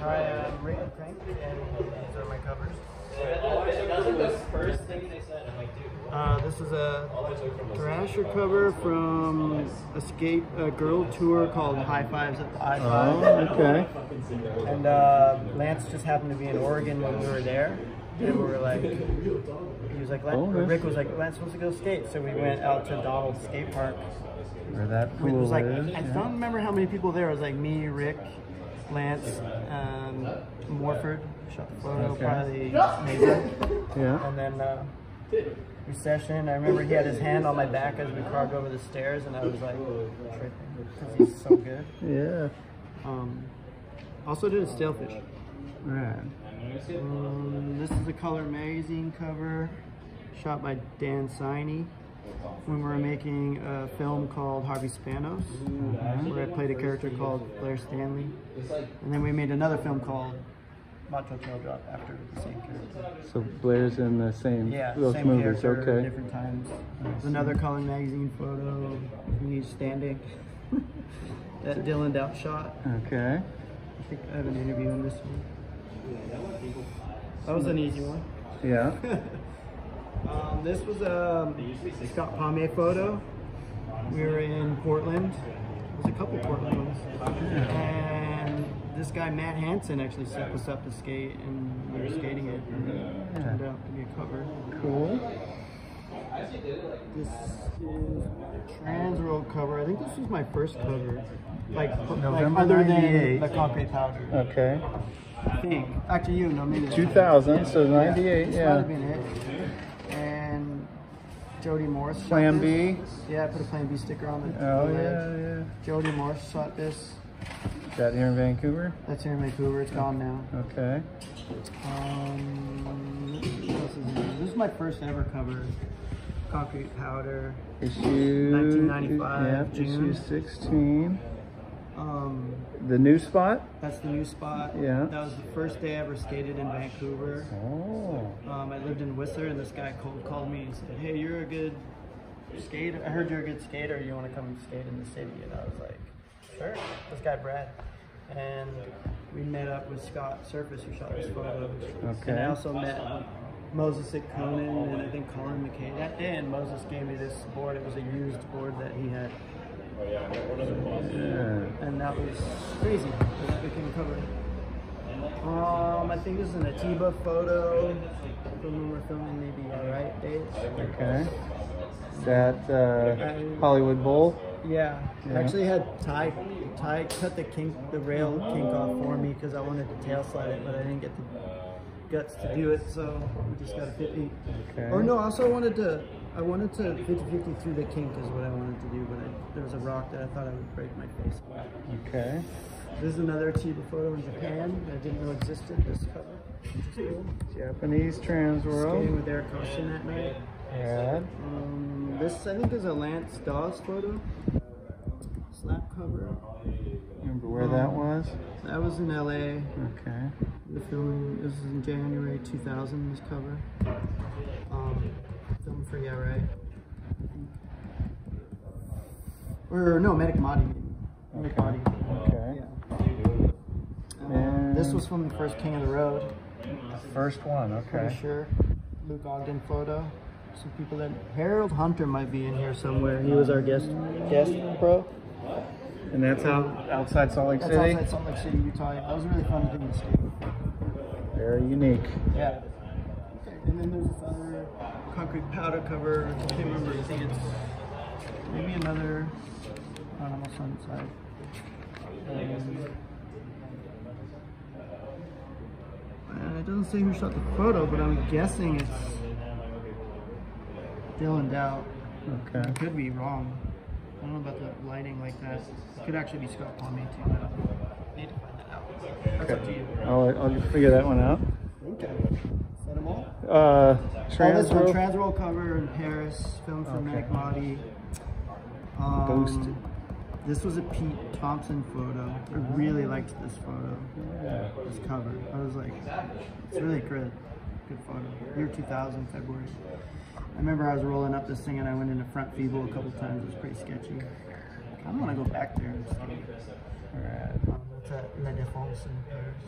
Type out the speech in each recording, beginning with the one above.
Hi, I'm Rick McCrank, and these are my covers. That's like the first thing they said. I'm like, dude. Uh, this is a Thrasher cover from a skate a girl tour called High Fives at the I Oh, Five. okay. And uh, Lance just happened to be in Oregon when we were there. And we were like, he was like, Oh. Rick was like, Lance wants to go skate. So we went out to Donald's skate park. Where that pool It was like, is. I yeah. don't remember how many people there. It was like me, Rick, Lance, um, Morford, shot the photo, Okay. probably neighbor. Yeah. And then uh, recession. I remember he had his hand on my back as we carved over the stairs, and I was like tripping because he's so good. Yeah. Um, also did a stalefish. Right. Um, this is a Color Magazine cover shot by Dan Siney when we were making a film called Harvey Spanos, mm-hmm. where I played a character called Blair Stanley. And then we made another film called Macho Tail Drop after the same character. So Blair's in the same Yeah, those same movies. character, Okay. different times. There's another Color Magazine photo of me standing. that Dylan Doubt shot. Okay. I think I have an interview on this one. That was an easy one. Yeah. Um, this was a Scott Palme photo. We were in Portland. There's a couple Portland ones. And this guy Matt Hansen actually set us up to skate, and we were skating it. And it turned out to be a cover. Cool. This is a Trans World cover. I think this was my first cover. Like, like other than the concrete powder. Okay. I think. Actually, you know, maybe. 2000, so 98, This yeah. might have been it. And Jody Morris. Plan. B. Yeah, I put a Plan B sticker on the Oh yeah, yeah. Jody Morris shot this. Is that here in Vancouver? That's here in Vancouver. It's gone now. Okay. Um, is? This is my first ever cover. Concrete powder. Issue 1995, Yeah, June. issue 16. Um, The new spot? that's the new spot. Yeah. That was the first day I ever skated in Vancouver. Oh. Um, I lived in Whistler, and this guy cold called me and said, "Hey, you're a good skater. I heard you're a good skater. You want to come skate in the city?" And I was like, "Sure." This guy Brad, and we met up with Scott Serfas, who shot this photo. Okay. And I also met Moses Itkonen, and I think Colin McKay. That day, and Moses gave me this board. It was a used board that he had, Oh Yeah. That was crazy. That became covered. Um, I think this is an Atiba photo from when we're filming maybe Alright days. Okay. That uh, Hollywood Bowl? Yeah. Yeah. I actually had Ty Ty cut the kink the rail kink off for me because I wanted to tail slide it, but I didn't get the guts to do it, so we just got a 50. Okay. Or no, I also wanted to I wanted to 50-50 through the kink is what I wanted to do, but I, there was a rock that I thought I would break my face. Okay. This is another Atiba photo in Japan that I didn't know existed. This cover, cool. Japanese Trans Skating World. with Eric Koston that night. Yeah. Um, this I think is a Lance Dawes photo. Slap cover. Remember where that was? That was in LA. Okay. The film this is in January 2000. This cover. Um, film for Yeah Right. Or no, Menikmati. maybe. Menikmati. Okay. Yeah. Um, this was from the first King of the Road. The First one. Pretty Okay. sure. Luke Ogden photo. Some people that Harold Hunter might be in here somewhere. He was our guest guest pro. And that's out outside Salt Lake That's City. outside Salt Lake City, Utah. That was really fun to do this Very unique. Yeah. Okay, and then there's this other concrete powder cover. I can't remember. I think it's maybe another. Oh, almost on the side. Um, and it doesn't say who shot the photo, but I'm guessing it's Dylan Doubt. I Okay. could be wrong. I don't know about the lighting like that. It could actually be Scott Palme too. I. Need to find that out. That's up to you. I'll, I'll figure that one out. Okay. Set them all? Uh, Trans this one, World. Transworld cover in Paris, filmed for Okay. Menikmati. Um, Ghost. This was a Pete Thompson photo. I really liked this photo, this cover. I was like, it's really good, good photo. Year 2000, February. I remember I was rolling up this thing and I went into front feeble a couple times. It was pretty sketchy. I don't want to go back there. and skate. Rad. Um, that's at La Défense in Paris.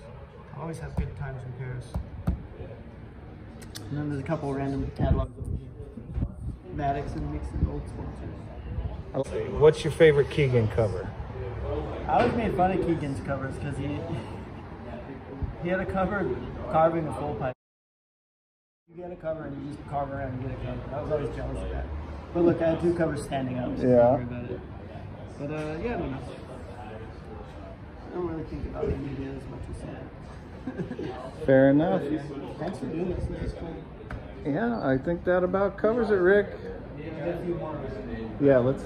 I always have good times in Paris. And then there's a couple random catalogs over here. Maddox and Mixon old sponsors. What's your favorite Keegan cover? I always made fun of Keegan's covers because he he had a cover carving a full pipe. You get a cover and you just carve around and get a cover. I was always jealous of that. But look, I had two covers standing up. So Yeah. About it. But uh, yeah, I don't know. I don't really think about the media as much as that. Fair enough. Thanks for doing this. This is cool. Yeah, I think that about covers it, Rick. Get a few more. Yeah, let's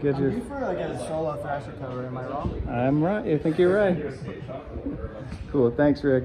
get due for like a solo thrasher cover. Am I wrong? I'm right. I think you're right. Cool. Thanks, Rick.